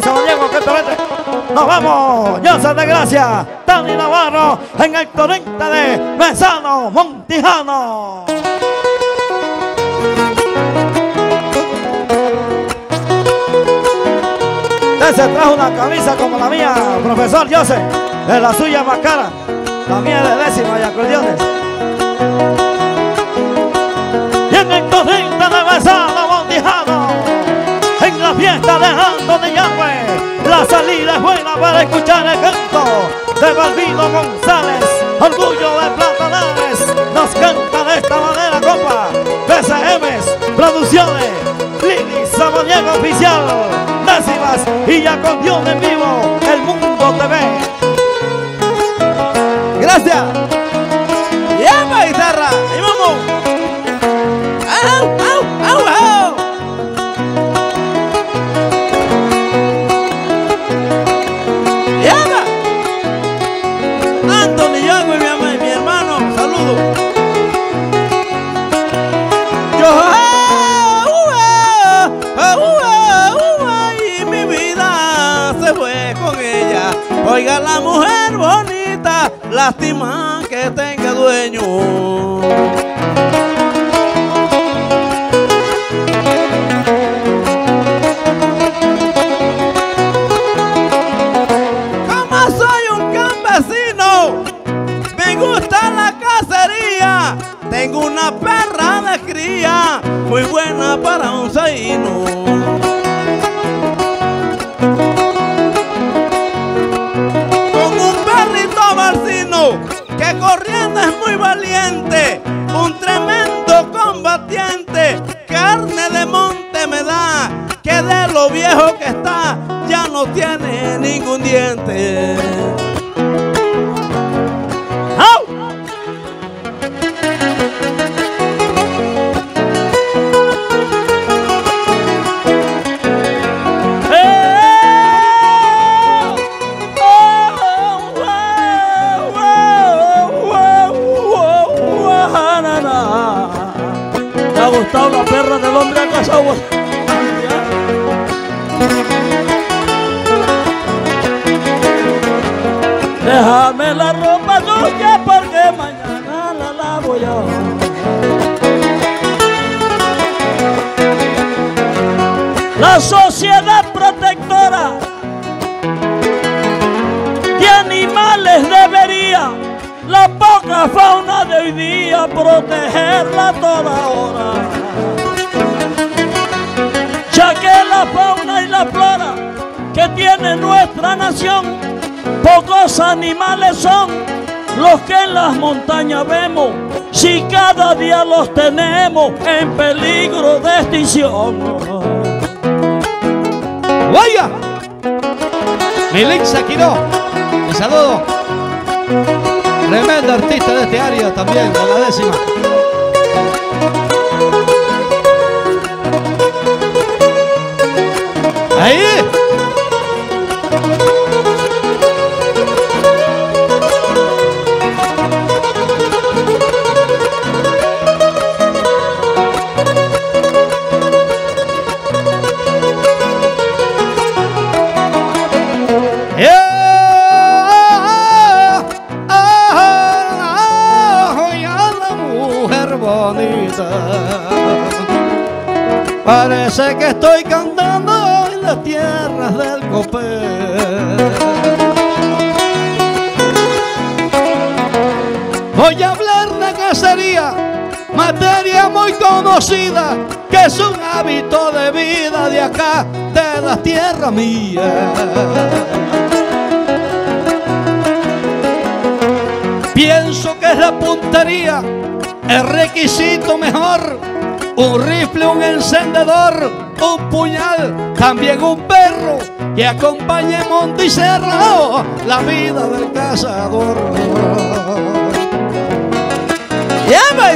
y Samaniego, que te Nos vamos, Joseph de Gracia, Tani Navarro, en el torrente de Mesano Montijano. se trajo una camisa como la mía, profesor Joseph, de la suya más cara, la mía de décima y acordeones. Fiesta de Anthony Yahweh, la salida es buena para escuchar el canto de Balbino González, orgullo de Platanares, nos canta de esta manera, compa, BCMs, producciones, Lili Samaniego Oficial, décimas y ya con Dios en vivo, lástima que tenga dueño. Como soy un campesino, me gusta la cacería. Tengo una perra de cría, muy buena para un zaino. Corriendo es muy valiente, un tremendo combatiente, carne de monte me da, que de lo viejo que está ya no tiene ningún diente. Protegerla toda hora. Ya que la fauna y la flora que tiene nuestra nación, pocos animales son los que en las montañas vemos, si cada día los tenemos en peligro de extinción. ¡Vaya! Melissa Quiró, un saludo. Tremenda artista de este área también, de la décima. Ahí. Parece que estoy cantando en las tierras del Copé. Voy a hablar de cacería, materia muy conocida, que es un hábito de vida de acá, de las tierras mías. Pienso que es la puntería, el requisito mejor. Un rifle, un encendedor, un puñal, también un perro que acompañe monte y cerro la vida del cazador. ¡Llama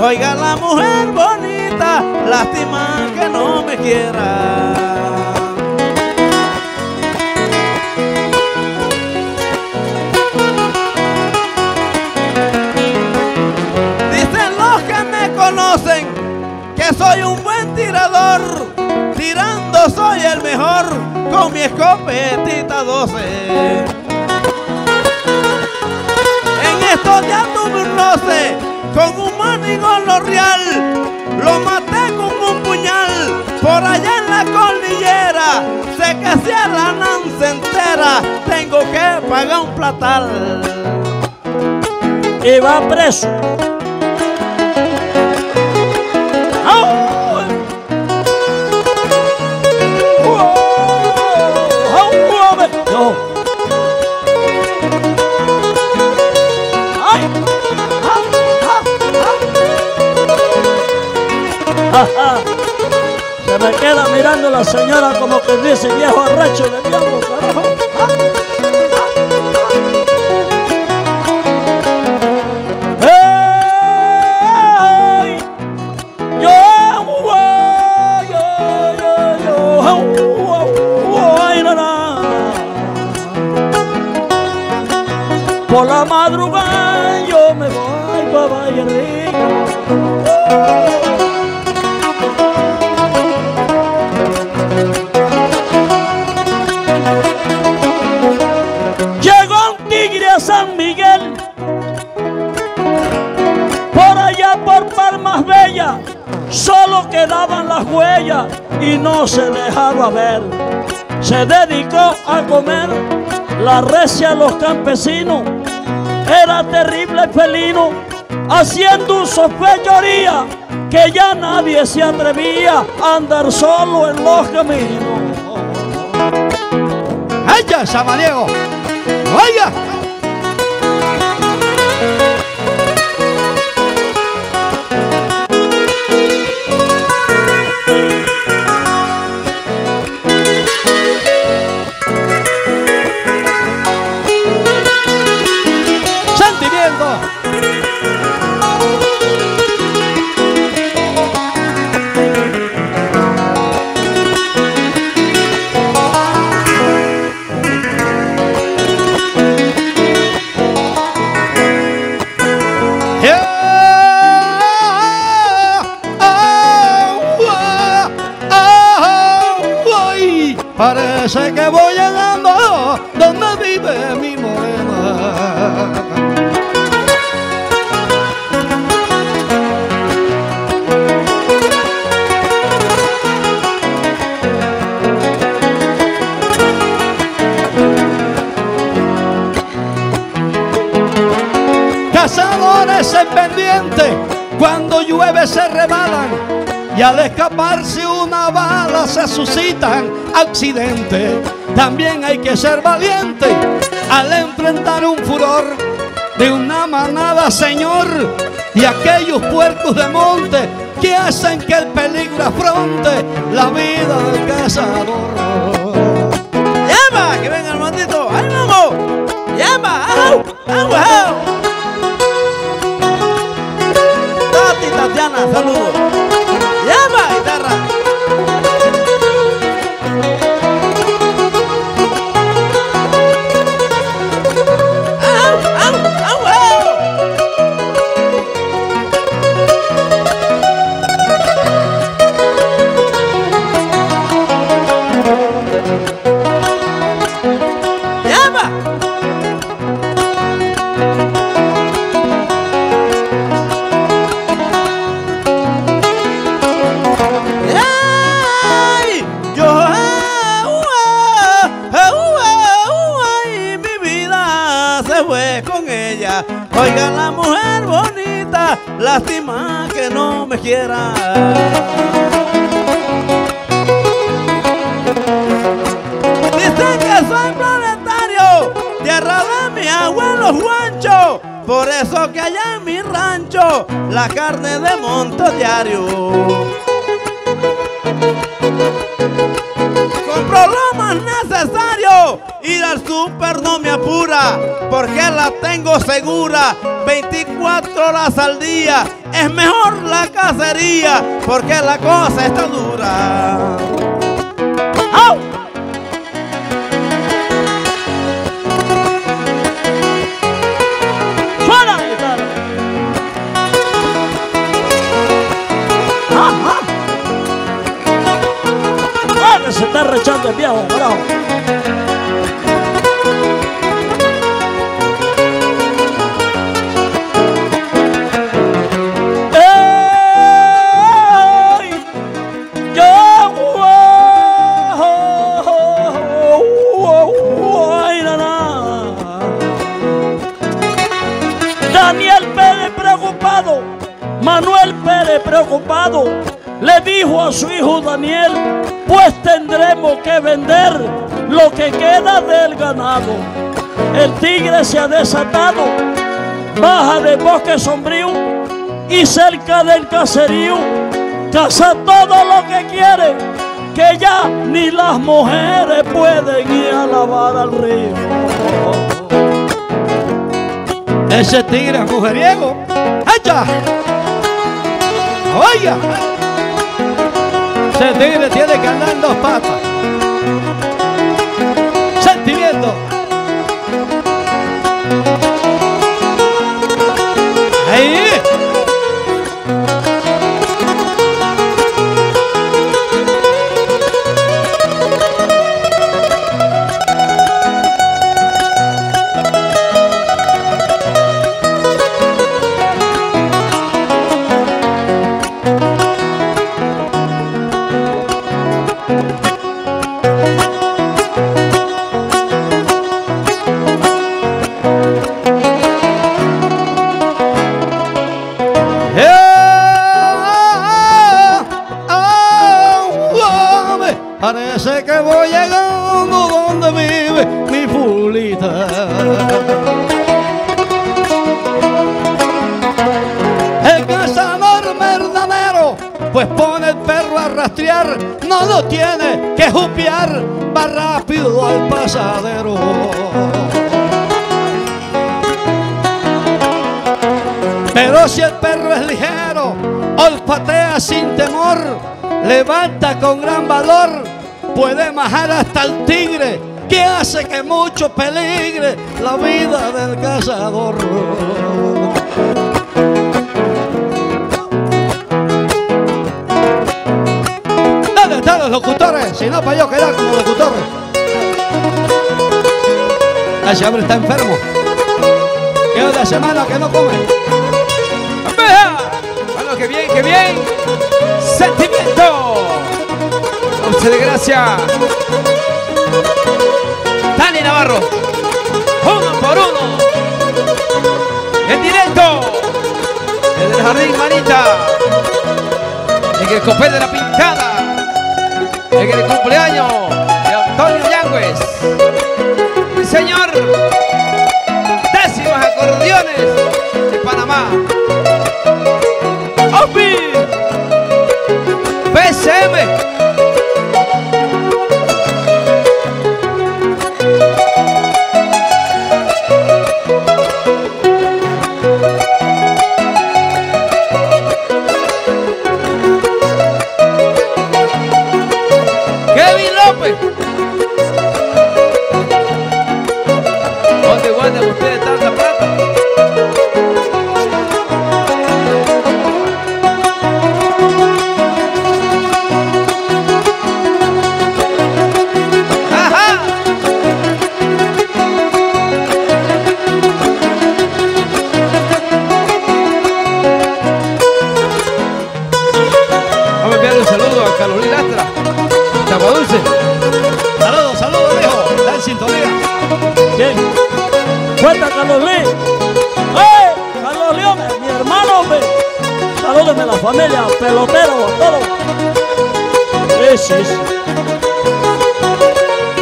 Oiga la mujer bonita, lástima que no me quiera. Dicen los que me conocen que soy un buen tirador. Tirando soy el mejor con mi escopetita 12. En estos días tuve un roce con un la cordillera. Sé que la nanza entera tengo que pagar un platal. y va preso. Me queda mirando la señora como que dice viejo arrecho de diablo. Se dejaba ver. Se dedicó a comer la recia a los campesinos. Era terrible felino, haciendo su fechoría que ya nadie se atrevía a andar solo en los caminos. ¡Vaya, Samaniego! ¡Vaya! Cazadores en pendiente, cuando llueve se rebalan y al escaparse una bala se suscitan accidentes. También hay que ser valiente al enfrentar un furor de una manada, Señor, y aquellos puercos de monte que hacen que el peligro afronte la vida del cazador. ¡Llama! ¡Que venga el maldito! ¡Ahí vamos! ¡Llama! ¡Au! ¡Au! ¡Au! Ana, saludos. Lástima que no me quiera. Dicen que soy proletario, tierra de mi abuelo Juancho. Por eso que allá en mi rancho la carne de monto diario. Compro lo más necesario. Ir al super no me apura. Porque la tengo segura. 24 horas al día. Es mejor la cacería. Porque la cosa está dura. Está rechando el viejo, bravo! El tigre se ha desatado, baja del bosque sombrío y cerca del caserío, caza todo lo que quiere, que ya ni las mujeres pueden ir a lavar al río. Ese tigre es mujeriego. ¡Echa! ¡Oiga! Ese tigre tiene que andar en dos patas. Parece que voy llegando donde vive mi fulita. El cazador verdadero, pues pone el perro a rastrear, no lo tiene que jupiar, va rápido al pasadero. Pero si el perro es ligero, olfatea sin temor, levanta con gran valor, puede majar hasta el tigre, que hace que mucho peligre la vida del cazador. ¿Dónde están los locutores? Si no, para yo quedar como locutores. Ese hombre está enfermo. Lleva una semana que no come. ¡Vea! Bueno, qué bien, qué bien. Sentimiento. Once de gracia. Dani Navarro. Uno por uno. En directo. Desde el jardín Manita. En el copé de la pintada. En el cumpleaños de Antonio Yangües. Sí, señor. Décimos acordeones de Panamá. ¡Opi! PCM. familia, pelotero, todo. Sí, sí, sí.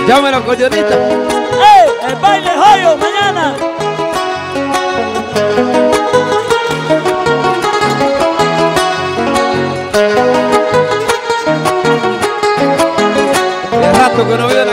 Llámelo, coyonita. ¡Ey! ¡El baile joyo mañana! Qué rato que no viene.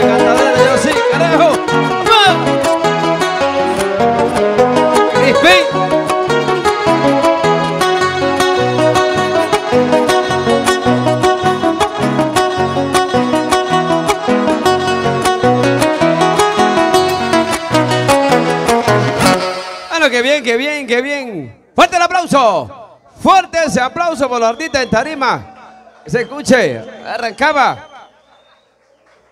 Fuerte ese aplauso por la artista en tarima. Se escuche. Arrancaba.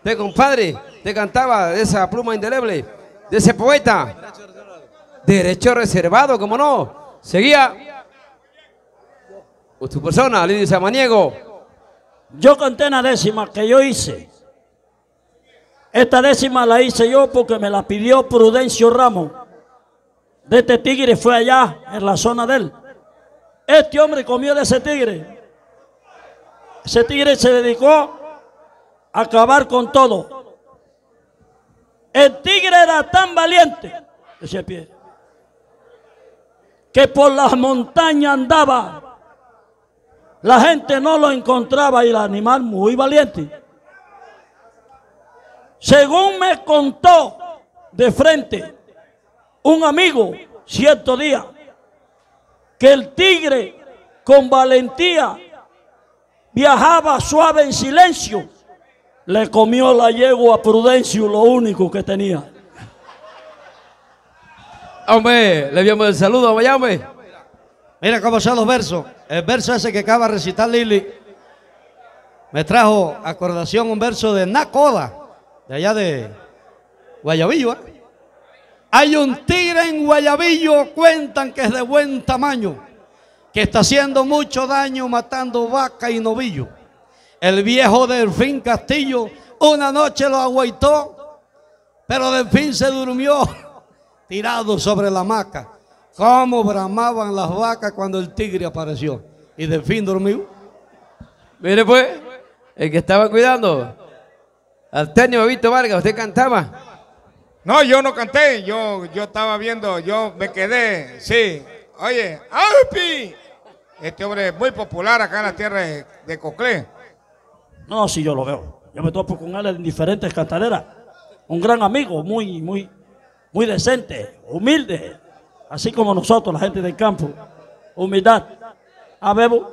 De compadre, te cantaba de esa pluma indeleble, de ese poeta. Derecho reservado, como no. Seguía. Tu persona, Lidia Samaniego. Yo canté una décima que yo hice. Esta décima la hice yo porque me la pidió Prudencio Ramos. De este tigre fue allá, en la zona de él. Este hombre comió de ese tigre. Ese tigre se dedicó a acabar con todo. El tigre era tan valiente, ese pie, que por las montañas andaba. La gente no lo encontraba y el animal muy valiente. Según me contó de frente un amigo cierto día, que el tigre con valentía viajaba suave en silencio, le comió la yegua a Prudencio, lo único que tenía. Hombre, le enviamos el saludo, hombre. Mira cómo son los versos. El verso ese que acaba de recitar Lili me trajo a acordación un verso de Nacoda, de allá de Guayabillo. ¿eh? Hay un tigre en Guayabillo, cuentan que es de buen tamaño, que está haciendo mucho daño matando vaca y novillo. El viejo Delfín Castillo una noche lo agüitó, pero Delfín se durmió tirado sobre la hamaca. Cómo bramaban las vacas cuando el tigre apareció. Y Delfín durmió. Mire pues, el que estaba cuidando. Artenio Vito Vargas, usted cantaba. No, yo no canté, yo, yo estaba viendo, yo me quedé, sí. Oye, ¡Aupi! Este hombre es muy popular acá en la tierra de, de Coclé. No, sí, yo lo veo. Yo me topo con él en diferentes cantaderas. Un gran amigo, muy, muy, muy decente, humilde. Así como nosotros, la gente del campo. Humildad. A Bebo.